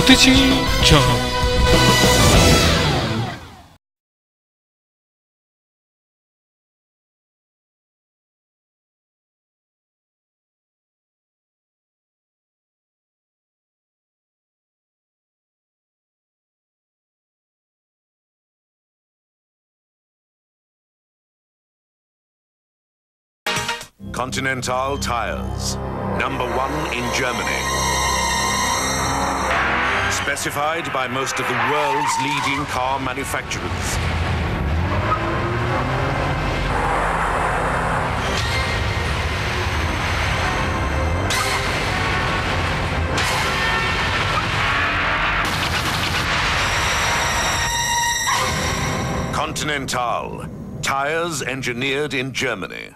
ポテチチャーコンチネンタル Tires, number one in Germany. Specified by most of the world's leading car manufacturers. Continental, tires engineered in Germany.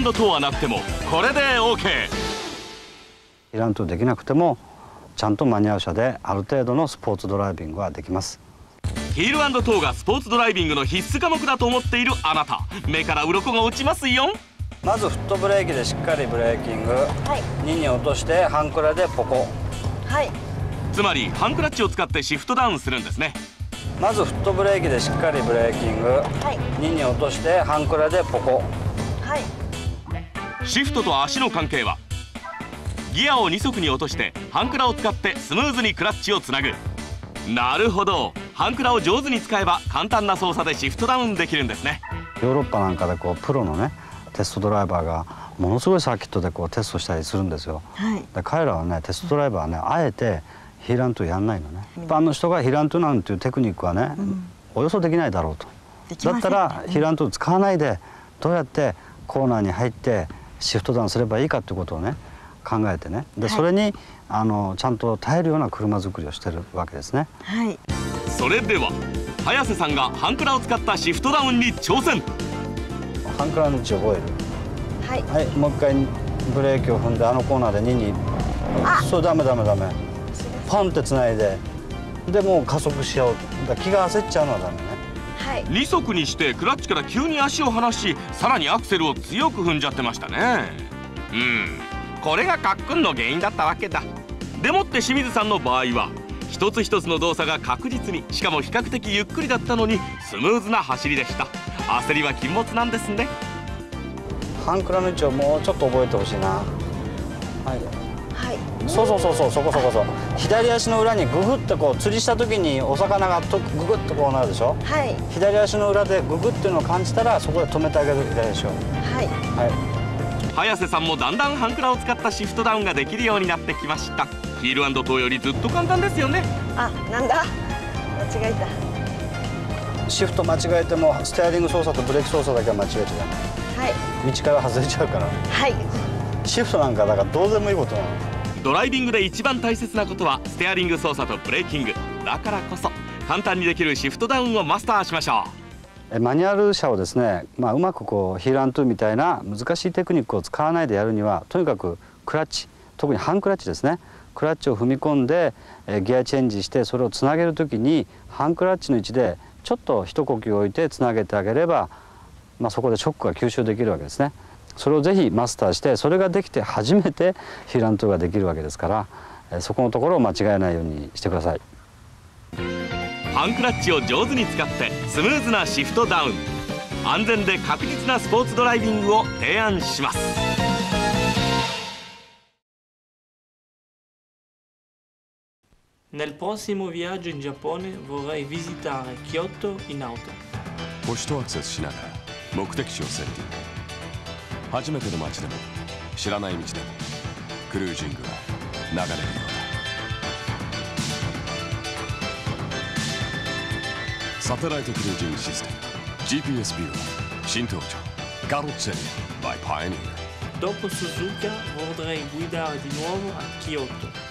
ヒールトーはなくてもこれで OK イラントできなくてもちゃんと間に合う車である程度のスポーツドライビングはできます。ヒールトーがスポーツドライビングの必須科目だと思っているあなた。目から鱗が落ちますよ。まずフットブレーキでしっかりブレーキング、はい、2に落としてハンクラでポコ。はい。つまりハンクラッチを使ってシフトダウンするんですね。まずフットブレーキでしっかりブレーキング、はい、2に落としてハンクラでポコ。はいシフトと足の関係はギアを2足に落としてハンクラを使ってスムーズにクラッチをつなぐ。なるほど。ハンクラを上手に使えば簡単な操作でシフトダウンできるんですね。ヨーロッパなんかでこうプロのねテストドライバーがものすごいサーキットでこうテストしたりするんですよ、はい、で彼らはねテストドライバーはねあえてヒーラントやんないのね、一般の人がヒーラントなんていうテクニックはね、うん、およそできないだろうと。だったらヒーラントを使わないでどうやってコーナーに入ってシフトダウンすればいいかってことをね考えてね。で、はい、それにあのちゃんと耐えるような車作りをしてるわけですね。はい、それでは早瀬さんがハンクラを使ったシフトダウンに挑戦。ハンクラの位置覚える？はい、はい、もう一回ブレーキを踏んであのコーナーで2にそうダメダメダメ。ポンってつないで。でもう加速しよう。だ気が焦っちゃうのはダメね。はい、2足にしてクラッチから急に足を離しさらにアクセルを強く踏んじゃってましたね。うん。これがカックンの原因だったわけだ。でもって清水さんの場合は一つ一つの動作が確実にしかも比較的ゆっくりだったのにスムーズな走りでした。焦りは禁物なんですね。ハンクラの位置をもうちょっと覚えてほしいな。はい。はいそうそうそうそうそこそこそう。左足の裏にググッとこう釣りした時にお魚がとググッとこうなるでしょ？はい。左足の裏でググっていうのを感じたらそこで止めてあげる左足をはい。はい。早瀬さんもだんだんハンクラを使ったシフトダウンができるようになってきました。ヒールトーよりずっと簡単ですよね。あなんだ？間違えた。シフト間違えてもステアリング操作とブレーキ操作だけは間違えちゃダはい。メ道から外れちゃうから。はい。シフトなんかだからどうでもいいことなのドライビングで一番大切なことはステアリング操作とブレーキング。だからこそ簡単にできるシフトダウンをマスターしましょえマニュアル車をですね、まあ、うまくこうヒールアントゥーみたいな難しいテクニックを使わないでやるにはとにかくクラッチ特にハンクラッチですね。クラッチを踏み込んでギアチェンジしてそれをつなげる時にハンクラッチの位置でちょっと一呼吸置いてつなげてあげれば、まあ、そこでショックが吸収できるわけですね。それをぜひマスターしてそれができて初めてヒールアントゥができるわけですからえそこのところを間違えないようにしてください。うハンクラッチを上手に使ってスムーズなシフトダウン安全で確実なスポーツドライビングを提案します Nel prossimo viaggio in Giappone vorrei visitare Kyoto in auto. 星とアクセスしながら目的地をセッティング初めての街でも知らない道でもクルージングは流れるようだサテライトクルージングシステム GPS ビューは新登場ガロッツェリー by Pioneer Dopo Suzuka vorrei guidare di nuovo a Kyoto.